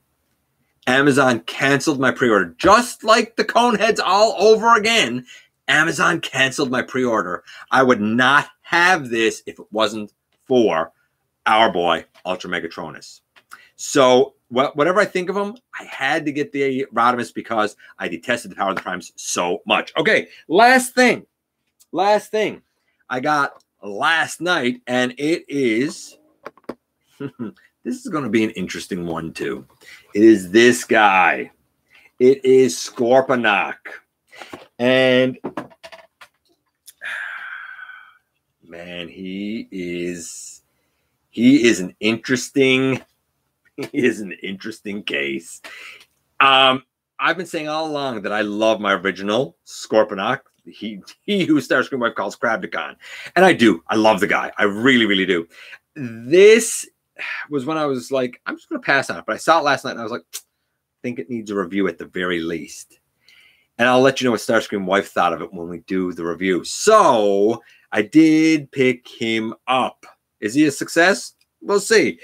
Speaker 1: Amazon canceled my pre-order, just like the Coneheads all over again. Amazon canceled my pre-order. I would not have this if it wasn't for our boy Ultra Megatronus. So whatever I think of them, I had to get the Rodimus because I detested the Power of the Primes so much. Okay, last thing, last thing. I got last night, and it is this is going to be an interesting one too. It is this guy. It is Scorponok. And man, he is he is an interesting he is an interesting case. Um I've been saying all along that I love my original Scorponok he he who Starscream Wife calls Crabdicon. And I do. I love the guy. I really, really do. This was when I was like, I'm just gonna pass on it. But I saw it last night and I was like, I think it needs a review at the very least. And I'll let you know what Starscream Wife thought of it when we do the review. So I did pick him up. Is he a success? We'll see.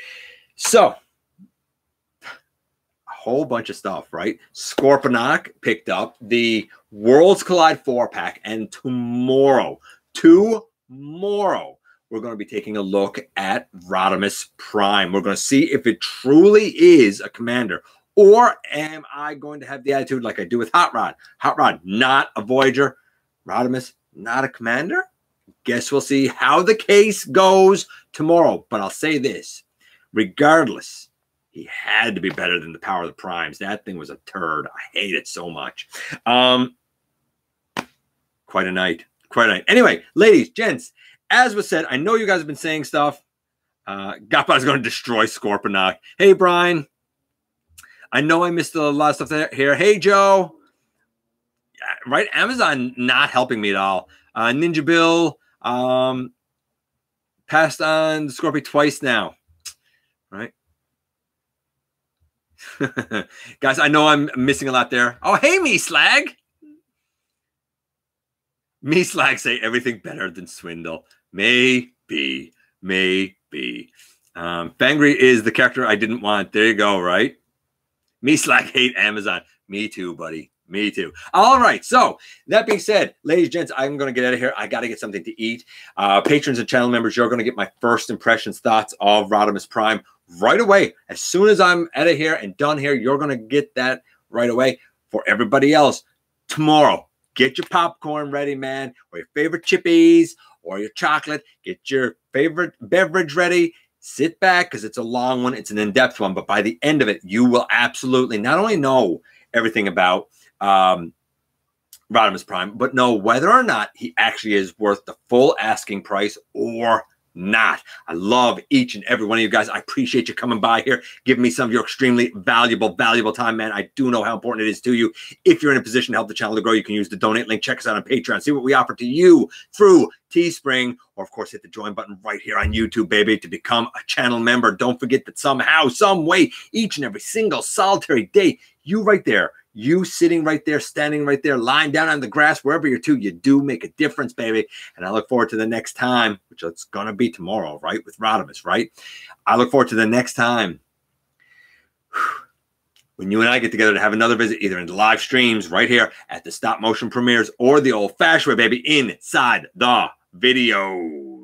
Speaker 1: So whole bunch of stuff, right? Scorponok picked up the Worlds Collide four pack, and tomorrow, tomorrow, we're going to be taking a look at Rodimus Prime. We're going to see if it truly is a commander, or am I going to have the attitude like I do with Hot Rod? Hot Rod, not a Voyager. Rodimus, not a commander. Guess we'll see how the case goes tomorrow. But I'll say this regardless he had to be better than the power of the primes. That thing was a turd. I hate it so much. Um, quite a night. Quite a night. Anyway, ladies, gents, as was said, I know you guys have been saying stuff. Uh, Gappa's going to destroy Scorponok. Hey, Brian. I know I missed a lot of stuff there, here. Hey, Joe. Right? Amazon not helping me at all. Uh, Ninja Bill um, passed on Scorpio twice now. Right? Guys, I know I'm missing a lot there. Oh, hey, me slag. Me slag say everything better than swindle. Maybe, maybe. Um, Fangry is the character I didn't want. There you go, right? Me slag hate Amazon. Me too, buddy. Me too. All right. So that being said, ladies and gents, I'm going to get out of here. I got to get something to eat. Uh, patrons and channel members, you're going to get my first impressions, thoughts of Rodimus Prime right away. As soon as I'm out of here and done here, you're going to get that right away. for everybody else, tomorrow, get your popcorn ready, man, or your favorite chippies or your chocolate. Get your favorite beverage ready. Sit back because it's a long one, it's an in depth one, but by the end of it, you will absolutely not only know everything about um, Rodimus Prime, but know whether or not he actually is worth the full asking price or not. I love each and every one of you guys. I appreciate you coming by here, giving me some of your extremely valuable, valuable time, man. I do know how important it is to you. If you're in a position to help the channel to grow, you can use the donate link. Check us out on Patreon. See what we offer to you through Teespring, or of course, hit the join button right here on YouTube, baby, to become a channel member. Don't forget that somehow, some way, each and every single solitary day, you right there you sitting right there, standing right there, lying down on the grass, wherever you're to, you do make a difference, baby. And I look forward to the next time, which it's going to be tomorrow, right? With Rodimus, right? I look forward to the next time when you and I get together to have another visit, either in the live streams right here at the stop motion premieres or the old fashioned way, baby, inside the video.